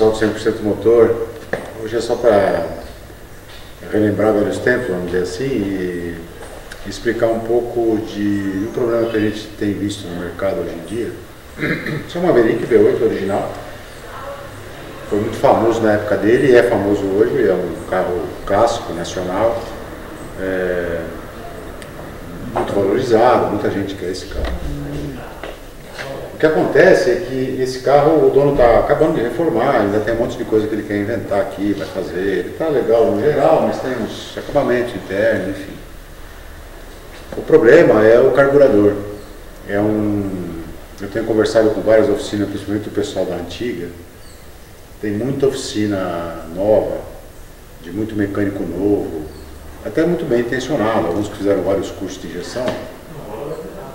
pessoal do 100% Motor. Hoje é só para relembrar velhos tempos, vamos dizer assim, e explicar um pouco de um problema que a gente tem visto no mercado hoje em dia. Isso é uma Maverick V8 original. Foi muito famoso na época dele é famoso hoje, é um carro clássico, nacional. É, muito valorizado, muita gente quer esse carro. Que acontece é que esse carro o dono está acabando de reformar, ainda tem um monte de coisa que ele quer inventar aqui, vai fazer. Ele está legal no geral, mas tem uns acabamentos internos, enfim. O problema é o carburador. É um. Eu tenho conversado com várias oficinas, principalmente o pessoal da antiga. Tem muita oficina nova, de muito mecânico novo, até muito bem intencionado, alguns que fizeram vários cursos de injeção,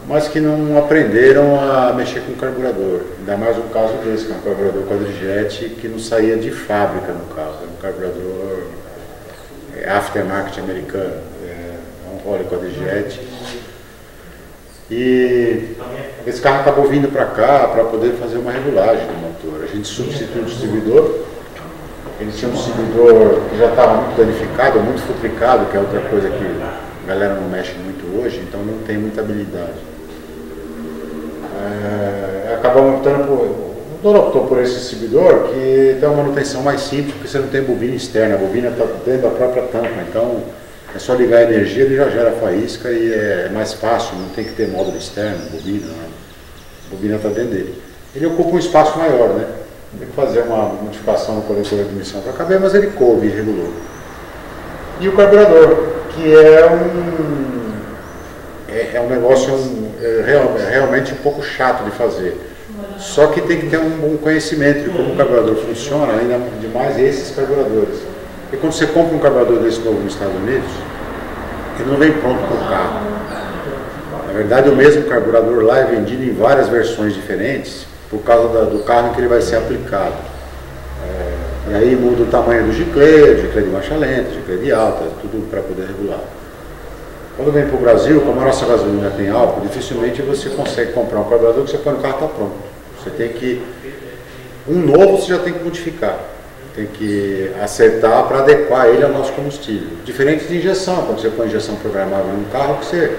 mas que não aprenderam a mexer com carburador. Ainda mais um caso desse, que é um carburador quadrijet que não saía de fábrica no carro, é um carburador é, aftermarket americano, é, um Role quadrijet. E esse carro acabou vindo para cá para poder fazer uma regulagem do motor. A gente substituiu o distribuidor ele tinha um distribuidor que já estava muito danificado, muito futricado, que é outra coisa que a galera não mexe muito hoje, então não tem muita habilidade. É, acabamos optando por. O dono optou por esse distribuidor que tem uma manutenção mais simples, porque você não tem bobina externa, a bobina está dentro da própria tampa, então é só ligar a energia, ele já gera faísca e é mais fácil, não tem que ter módulo externo, bobina, né? a bobina está dentro dele. Ele ocupa um espaço maior, né? Tem que fazer uma modificação no coletor de admissão para caber, mas ele coube e regulou. E o carburador, que é um, é, é um negócio é, real, é realmente um pouco chato de fazer. Só que tem que ter um bom conhecimento de como o carburador funciona, ainda demais esses carburadores. E quando você compra um carburador desse novo nos Estados Unidos, ele não vem pronto para o carro. Na verdade, o mesmo carburador lá é vendido em várias versões diferentes, por causa da, do carro em que ele vai ser aplicado. É, e aí muda o tamanho do giclê, giclê de marcha lenta, giclê de alta, tudo para poder regular. Quando vem para o Brasil, como a nossa gasolina tem álcool, dificilmente você consegue comprar um carburador que você põe no carro está pronto. Você tem que. Um novo você já tem que modificar. Tem que acertar para adequar ele ao nosso combustível. Diferente de injeção, quando você põe injeção programável num carro, você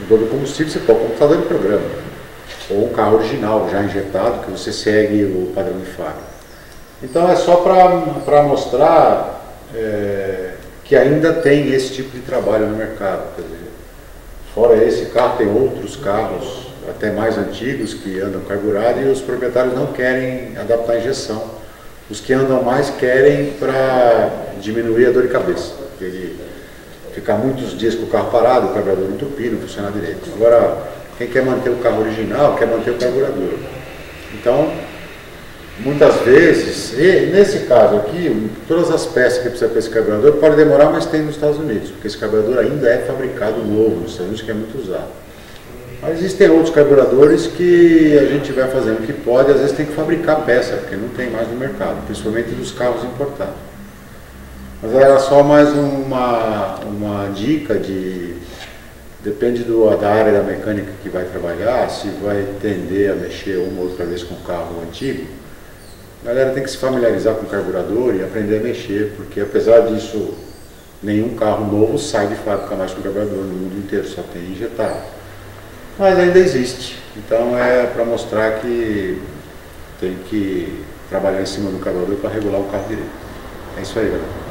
mudou do combustível, você põe o computador de programa ou um carro original já injetado que você segue o padrão de fábrica. Então é só para mostrar é, que ainda tem esse tipo de trabalho no mercado. Quer dizer, fora esse carro tem outros carros até mais antigos que andam carburados e os proprietários não querem adaptar a injeção. Os que andam mais querem para diminuir a dor de cabeça. Ficar muitos dias com o carro parado, o carburador entupido, não funciona direito. Agora, quem quer manter o carro original quer manter o carburador. Então, muitas vezes, nesse caso aqui, todas as peças que precisa para esse carburador pode demorar, mas tem nos Estados Unidos, porque esse carburador ainda é fabricado novo nos Estados Unidos, que é muito usado. Mas existem outros carburadores que a gente vai fazendo o que pode, às vezes tem que fabricar peça, porque não tem mais no mercado, principalmente dos carros importados. Mas era só mais uma, uma dica de Depende do, da área da mecânica que vai trabalhar, se vai tender a mexer uma ou outra vez com o carro antigo. A galera tem que se familiarizar com o carburador e aprender a mexer, porque apesar disso, nenhum carro novo sai de fábrica mais com carburador no mundo inteiro, só tem injetado. Mas ainda existe. Então é para mostrar que tem que trabalhar em cima do carburador para regular o carro direito. É isso aí, galera.